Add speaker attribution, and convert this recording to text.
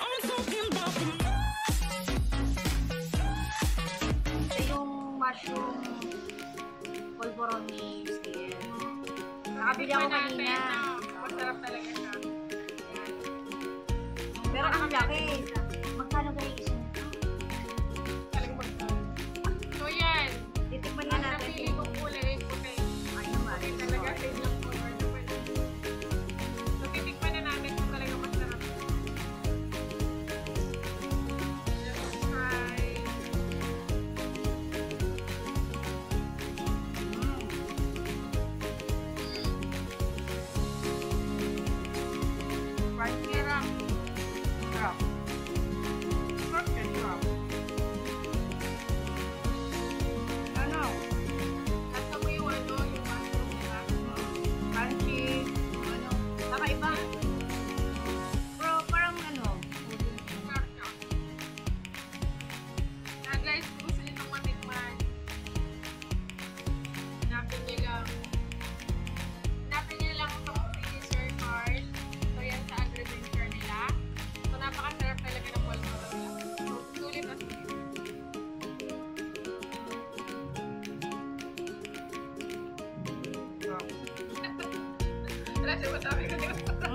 Speaker 1: I'm talking about the
Speaker 2: Sa yung mushroom polvoroni, Steve. Nakabili ako
Speaker 3: Tikman natin,
Speaker 2: kanina.
Speaker 3: Masarap talaga siya. gracias por estar